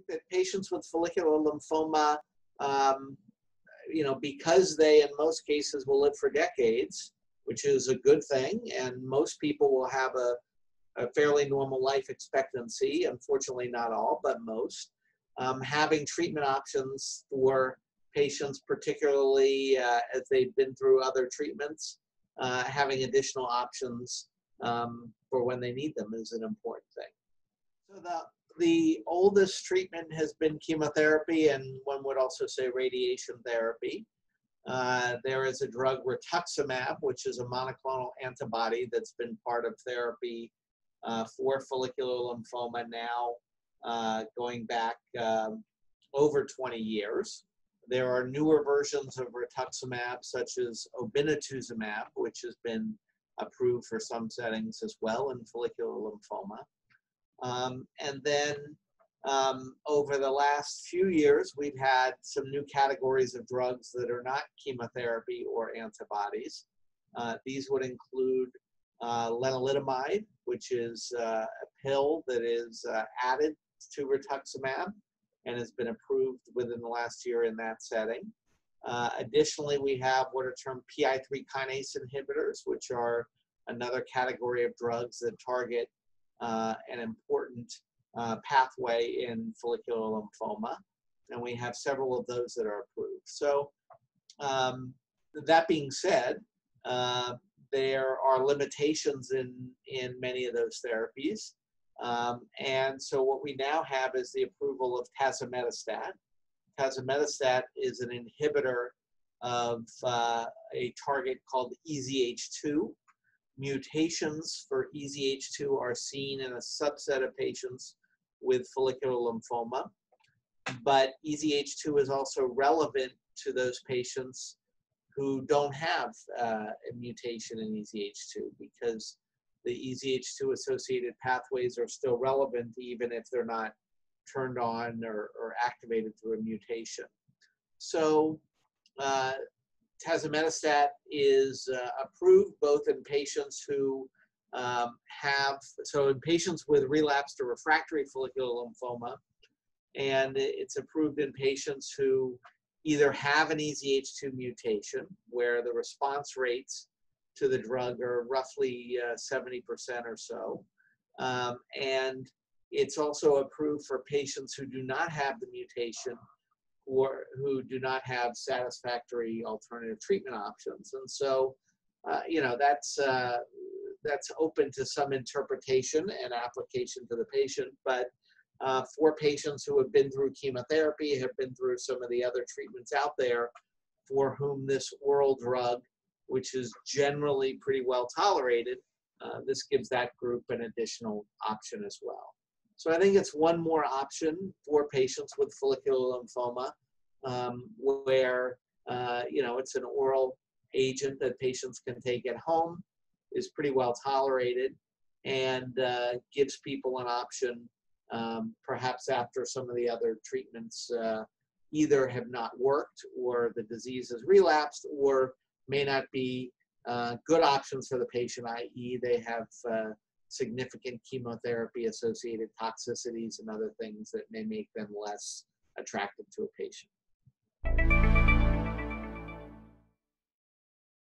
think that patients with follicular lymphoma, um, you know, because they in most cases will live for decades, which is a good thing, and most people will have a, a fairly normal life expectancy. Unfortunately, not all, but most. Um, having treatment options for patients, particularly uh, as they've been through other treatments, uh, having additional options um, for when they need them is an important thing. So the the oldest treatment has been chemotherapy, and one would also say radiation therapy. Uh, there is a drug rituximab, which is a monoclonal antibody that's been part of therapy uh, for follicular lymphoma now uh, going back um, over 20 years. There are newer versions of rituximab, such as obinutuzumab, which has been approved for some settings as well in follicular lymphoma. Um, and then um, over the last few years, we've had some new categories of drugs that are not chemotherapy or antibodies. Uh, these would include uh, lenalidomide, which is uh, a pill that is uh, added to rituximab and has been approved within the last year in that setting. Uh, additionally, we have what are termed PI3 kinase inhibitors, which are another category of drugs that target uh, an important uh, pathway in follicular lymphoma. And we have several of those that are approved. So um, that being said, uh, there are limitations in, in many of those therapies. Um, and so what we now have is the approval of tazemetostat. Tazemetostat is an inhibitor of uh, a target called EZH2, mutations for EZH2 are seen in a subset of patients with follicular lymphoma, but EZH2 is also relevant to those patients who don't have uh, a mutation in EZH2 because the EZH2 associated pathways are still relevant even if they're not turned on or, or activated through a mutation. So uh, is uh, approved both in patients who um, have, so in patients with relapsed or refractory follicular lymphoma, and it's approved in patients who either have an EZH2 mutation, where the response rates to the drug are roughly uh, 70% or so, um, and it's also approved for patients who do not have the mutation or who do not have satisfactory alternative treatment options. And so, uh, you know, that's uh, that's open to some interpretation and application to the patient. But uh, for patients who have been through chemotherapy, have been through some of the other treatments out there, for whom this oral drug, which is generally pretty well tolerated, uh, this gives that group an additional option as well. So I think it's one more option for patients with follicular lymphoma um, where, uh, you know, it's an oral agent that patients can take at home, is pretty well tolerated, and uh, gives people an option, um, perhaps after some of the other treatments uh, either have not worked or the disease has relapsed or may not be uh, good options for the patient, i.e., they have uh, significant chemotherapy associated toxicities and other things that may make them less attractive to a patient.